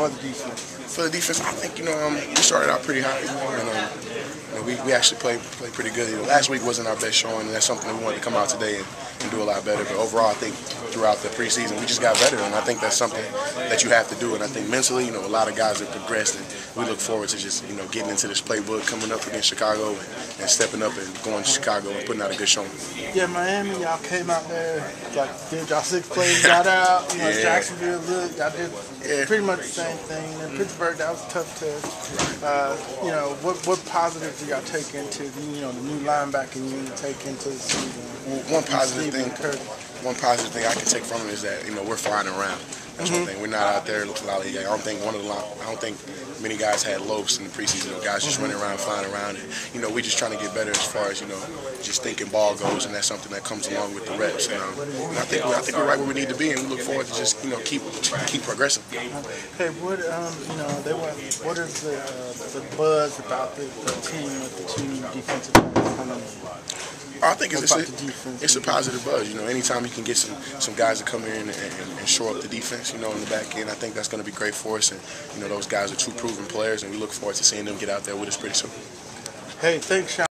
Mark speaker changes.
Speaker 1: for the defense?
Speaker 2: For the defense, I think you know um, we started out pretty high, and um, we, we actually played played pretty good. You know, last week wasn't our best showing, and that's something we wanted to come out today and, and do a lot better. But overall, I think throughout the preseason we just got better, and I think that's something that you have to do. And I think mentally, you know, a lot of guys have progressed, and we look forward to just you know getting into this playbook, coming up against Chicago, and, and stepping up and going to Chicago and putting out a good showing.
Speaker 1: Yeah, Miami, y'all came out there like did y'all six plays, got out. You know,
Speaker 2: Yeah.
Speaker 1: Jacksonville, look, y'all did
Speaker 2: Yeah.
Speaker 1: pretty much the same thing. And Pittsburgh, that was a tough test. Uh, you know, what what positives do y'all take into the, you know the new linebacker you take into the season?
Speaker 2: One positive thing,
Speaker 1: Curtis.
Speaker 2: one positive thing I can take from it is that you know we're flying around. That's one thing. We're not out there lollygag. I don't think one of the I don't think many guys had lopes in the preseason. Guys just running around, flying around, and you know we just trying to get better as far as you know just thinking ball goes, and that's something that comes along with the reps. And, um, and I think I think we're right where we need to be, and we look forward to just you know keep keep progressing.
Speaker 1: Hey, what um, you know, they were, what is the uh, the buzz about the, the team with the two defensive?
Speaker 2: I think it's, it's, a, it's a positive buzz. You know, anytime you can get some some guys to come in and, and, and shore up the defense, you know, in the back end, I think that's going to be great for us. And you know, those guys are true proven players, and we look forward to seeing them get out there with us pretty soon.
Speaker 1: Hey, thanks, Sean.